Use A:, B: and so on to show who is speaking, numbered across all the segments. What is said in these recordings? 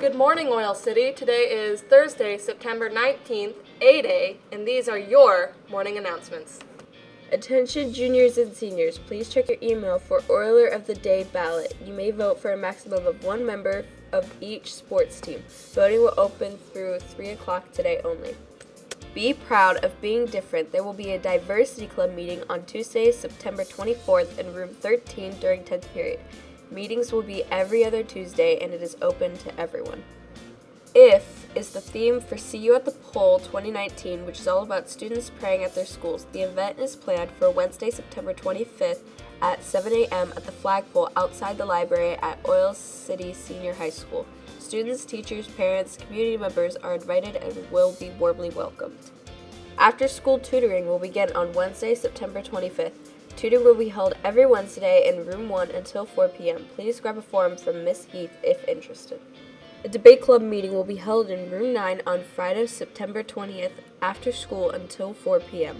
A: Good morning, Oil City. Today is Thursday, September 19th, A Day, and these are your morning announcements.
B: Attention juniors and seniors, please check your email for Oiler of the Day ballot. You may vote for a maximum of one member of each sports team. Voting will open through 3 o'clock today only. Be proud of being different. There will be a diversity club meeting on Tuesday, September 24th in room 13 during 10th period. Meetings will be every other Tuesday and it is open to everyone. If is the theme for See You at the Pole 2019, which is all about students praying at their schools. The event is planned for Wednesday, September 25th at 7 a.m. at the flagpole outside the library at Oil City Senior High School. Students, teachers, parents, community members are invited and will be warmly welcomed. After school tutoring will begin on Wednesday, September 25th. Tutoring will be held every Wednesday in room 1 until 4 p.m. Please grab a form from Miss Heath if interested. A debate club meeting will be held in room 9 on Friday, September 20th after school until 4 p.m.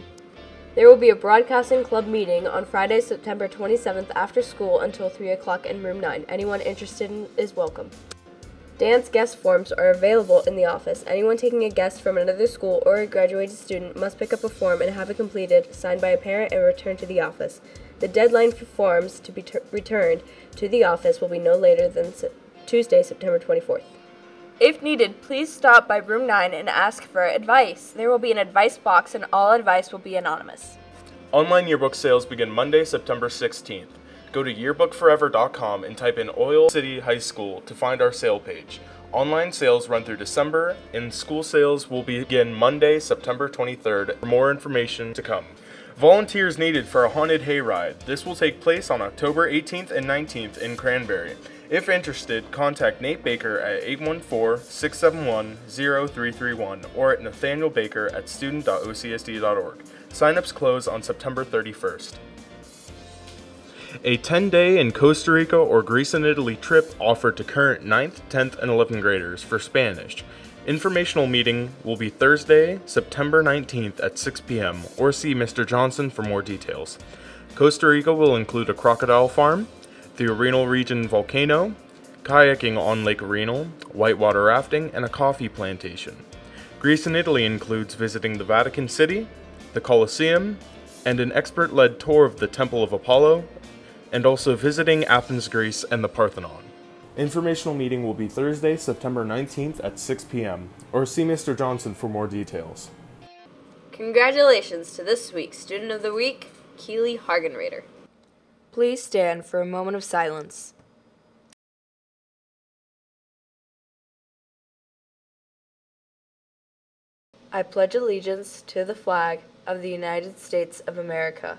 B: There will be a broadcasting club meeting on Friday, September 27th after school until 3 o'clock in room 9. Anyone interested in is welcome. Dance guest forms are available in the office. Anyone taking a guest from another school or a graduated student must pick up a form and have it completed, signed by a parent, and returned to the office. The deadline for forms to be ter- returned to the office will be no later than se- Tuesday, September 24th. If needed, please stop by room 9 and ask for advice. There will be an advice box and all advice will be anonymous.
C: Online yearbook sales begin Monday, September 16th. Go to yearbookforever.com and type in Oil City High School to find our sale page. Online sales run through December, and school sales will begin Monday, September 23rd. For more information to come. Volunteers needed for a haunted hayride. This will take place on October 18th and 19th in Cranberry. If interested, contact Nate Baker at 814-671-0331 or at Nathaniel Baker at student.ocsd.org. Signups close on September 31st. A 10 day in Costa Rica or Greece and Italy trip offered to current 9th, 10th, and 11th graders for Spanish. Informational meeting will be Thursday, September 19th at 6 p.m. or see Mr. Johnson for more details. Costa Rica will include a crocodile farm, the Arenal Region volcano, kayaking on Lake Arenal, whitewater rafting, and a coffee plantation. Greece and Italy includes visiting the Vatican City, the Colosseum, and an expert led tour of the Temple of Apollo, and also visiting Athens, Greece, and the Parthenon. Informational meeting will be Thursday, September 19th at 6 p.m. or see Mr. Johnson for more details.
B: Congratulations to this week's Student of the Week, Keely Hargenrader. Please stand for a moment of silence. I pledge allegiance to the flag of the United States of America